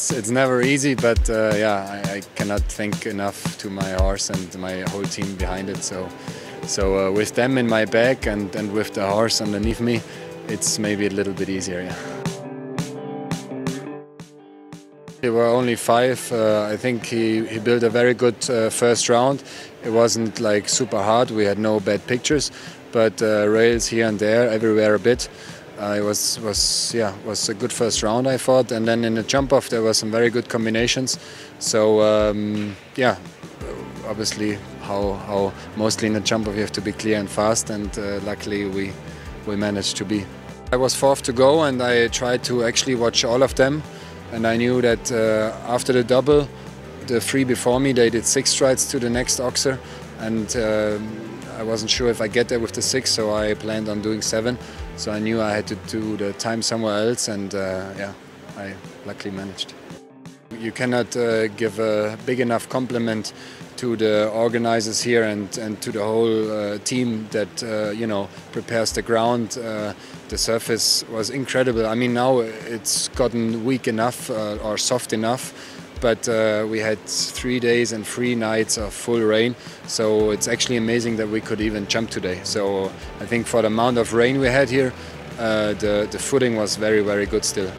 It's, it's never easy, but uh, yeah, I, I, cannot thank enough to my horse and my whole team behind it. So, so uh, with them in my back and, and with the horse underneath me, it's maybe a little bit easier. Yeah. There were only five. Uh, I think he, he built a very good uh, first round. It wasn't like super hard. We had no bad pictures, but uh, rails here and there, everywhere a bit. Uh, it was was yeah was a good first round I thought, and then in the jump off there were some very good combinations. So um, yeah, obviously how how mostly in the jump off you have to be clear and fast, and uh, luckily we we managed to be. I was fourth to go, and I tried to actually watch all of them, and I knew that uh, after the double, the three before me they did six strides to the next oxer, and. Um, I wasn't sure if I get there with the six, so I planned on doing seven. So I knew I had to do the time somewhere else, and uh, yeah, I luckily managed. You cannot uh, give a big enough compliment to the organizers here and, and to the whole uh, team that uh, you know prepares the ground. Uh, the surface was incredible. I mean now it's gotten weak enough uh, or soft enough but uh, we had three days and three nights of full rain. So it's actually amazing that we could even jump today. So i think for the amount of rain we had here uh, the, the footing was very very good still.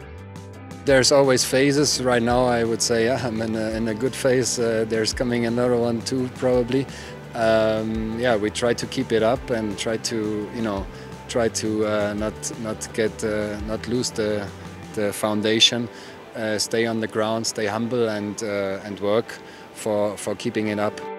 There's always phases. Right now i would say yeah, i'm in a, in a good phase. Uh, there's coming another one too probably. Um, yeah we try to keep it up and try to you know try to uh, not not get uh, not lose the the foundation stay on the ground, stay humble, and uh, and work for for keeping it up.